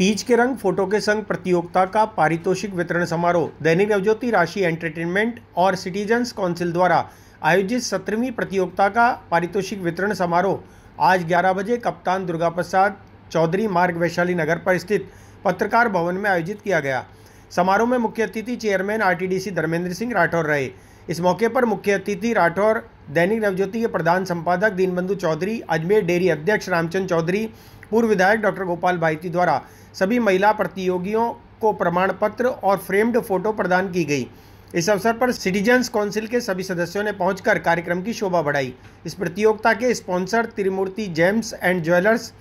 तीज के रंग, फ़ोटो के संग प्रतियोगिता का पारितोषिक वितरण समारोह। दैनिक नवज्योति राशि एंटरटेनमेंट और सिटीजन्स काउंसिल द्वारा आयोजित सत्रहवीं प्रतियोगिता का पारितोषिक वितरण समारोह। आज 11 बजे कप्तान दुर्गा प्रसाद चौधरी मार्ग वैशाली नगर पर स्थित पत्रकार भवन में आयोजित किया गया। समारोह में मुख्य अतिथि चेयरमैन आरटीडीसी धर्मेंद्र सिंह राठौर रहे। इस मौके पर मुख्य अतिथि राठौर, दैनिक नवज्योति के प्रधान संपादक दीनबंधु चौधरी, अजमेर डेयरी अध्यक्ष रामचंद्र चौधरी, पूर्व विधायक डॉक्टर गोपाल भाईती द्वारा सभी महिला प्रतियोगियों को प्रमाण पत्र और फ्रेम्ड फ़ोटो प्रदान की गई। इस अवसर पर सिटीजन्स काउंसिल के सभी सदस्यों ने पहुंचकर कार्यक्रम की शोभा बढ़ाई। इस प्रतियोगिता के sponsor Trimurti gems and jewellers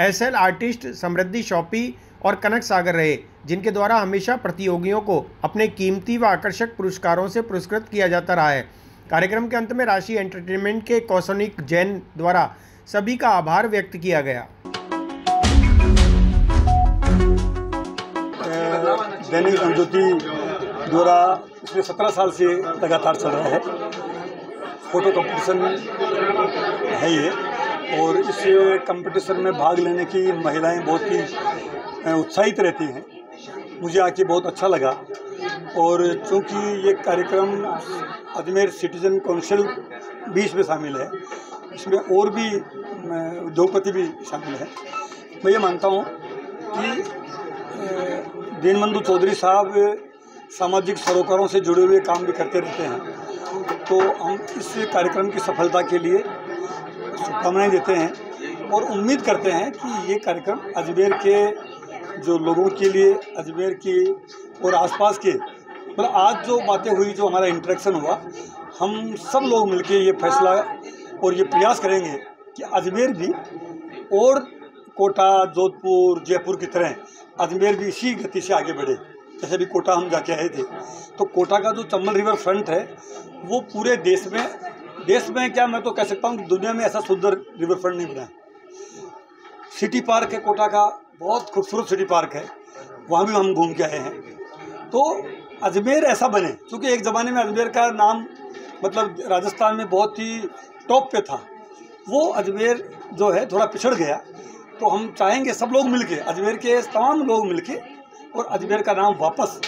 SL artist Samriddhi shoppe और कनक सागर रहे। जिनके द्वारा हमेशा प्रतियोगियों को अपने कीमती व आकर्षक पुरस्कारों से पुरस्कृत किया जाता रहा है। कार्यक्रम के अंत में राशि एंटरटेनमेंट के कौशनिक जैन द्वारा सभी का आभार व्यक्त किया गया। दैनिक ज्योति द्वारा पिछले सत्रह साल से लगातार चल रहा है। फ़ोटो कंपटीशन है ये, और इस कंपटीशन में भाग लेने की महिलाएँ बहुत ही उत्साहित रहती हैं। मुझे आके बहुत अच्छा लगा। और चूँकि ये कार्यक्रम अजमेर सिटीजन काउंसिल भी इसमें शामिल है, इसमें और भी उद्योगपति भी शामिल है। मैं ये मानता हूँ कि दीनबंधु चौधरी साहब सामाजिक सरोकारों से जुड़े हुए काम भी करते रहते हैं। तो हम इस कार्यक्रम की सफलता के लिए शुभकामनाएँ देते हैं और उम्मीद करते हैं कि ये कार्यक्रम अजमेर के जो लोगों के लिए, अजमेर की और आसपास के मतलब आज जो बातें हुई, जो हमारा इंटरेक्शन हुआ, हम सब लोग मिलके ये फैसला और ये प्रयास करेंगे कि अजमेर भी और कोटा, जोधपुर, जयपुर की तरह अजमेर भी इसी गति से आगे बढ़े। जैसे भी कोटा हम जाके आए थे तो कोटा का जो चंबल रिवर फ्रंट है, वो पूरे देश में देश में क्या मैं तो कह सकता हूँ दुनिया में ऐसा सुंदर रिवर फ्रंट नहीं बना। सिटी पार्क है कोटा का बहुत खूबसूरत सिटी पार्क है, वहाँ भी हम घूम के आए हैं। तो अजमेर ऐसा बने, क्योंकि एक ज़माने में अजमेर का नाम मतलब राजस्थान में बहुत ही टॉप पे था। वो अजमेर जो है थोड़ा पिछड़ गया तो हम चाहेंगे सब लोग मिलके, अजमेर के तमाम लोग मिलके और अजमेर का नाम वापस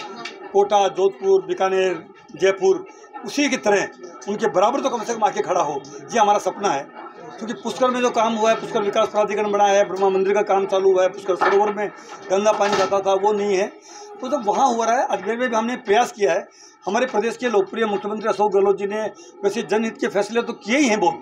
कोटा, जोधपुर, बीकानेर, जयपुर, उसी की तरह उनके बराबर तो कम से कम आके खड़ा हो, ये हमारा सपना है। क्योंकि पुष्कर में जो काम हुआ है, पुष्कर विकास प्राधिकरण बना है, ब्रह्मा मंदिर का काम चालू हुआ है, पुष्कर सरोवर में गंगा पानी जाता था, वो नहीं है। तो जब वहाँ हो रहा है अजमेर में भी हमने प्रयास किया है। हमारे प्रदेश के लोकप्रिय मुख्यमंत्री अशोक गहलोत जी ने वैसे जनहित के फैसले तो किए ही हैं बहुत,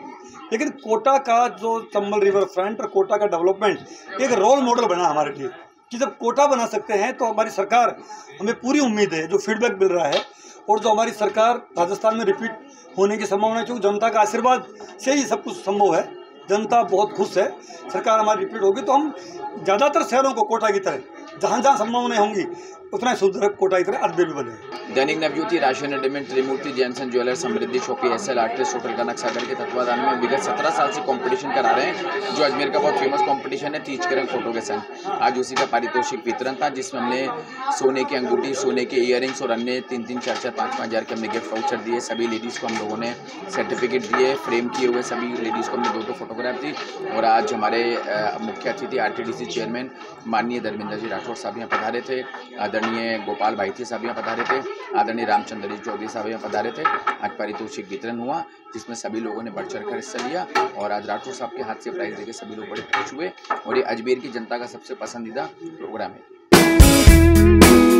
लेकिन कोटा का जो चंबल रिवर फ्रंट और कोटा का डेवलपमेंट एक रोल मॉडल बना हमारे लिए, कि जब कोटा बना सकते हैं तो हमारी सरकार, हमें पूरी उम्मीद है, जो फीडबैक मिल रहा है और जो हमारी सरकार राजस्थान में रिपीट होने की संभावना है, क्योंकि जनता का आशीर्वाद से ही सब कुछ संभव है। जनता बहुत खुश है। सरकार हमारी रिपीट होगी तो हम ज़्यादातर शहरों को कोटा की तरह जहाँ जहाँ संभावनाएँ होंगी, उतना सुंदर कोटा की तरह अद्भुत बने। दैनिक नवज्योति राशन एडेमेंट Trimurti Jansen jeweller Samriddhi shoppe S L artist, hotel Kanak Sagar के तत्वाधान में विगत सत्रह साल से कंपटीशन करा रहे हैं, जो अजमेर का बहुत फ़ेमस कंपटीशन है, तीज करंग फ़ोटो के संग आज उसी का पारितोषिक वितरण था, जिसमें हमने सोने की अंगूठी, सोने के इयर और अन्य तीन तीन चार चार पाँच पाँच हज़ार के हमने गिफ्ट वाउचर दिए। सभी लेडीज़ को हम लोगों ने सर्टिफिकेट दिए फ्रेम किए हुए सभी लेडीज़ को हमने दो दो फोटोग्राफ दी। और आज हमारे मुख्य अतिथि आरटीडीसी चेयरमैन माननीय धर्मेंद्र जी राठौर साहब यहाँ पधारे थे। आदरणीय गोपाल भाईथी साहब यहाँ पधारे थे। आदरणीय रामचंद्र जी चौधरी साहब यहाँ पधारे थे। आज पारितोषिक वितरण हुआ, जिसमें सभी लोगों ने बढ़ चढ़ कर हिस्सा लिया और आज राठौर साहब के हाथ से प्राइज देकर सभी लोग बड़े खुश हुए और ये अजमेर की जनता का सबसे पसंदीदा प्रोग्राम है।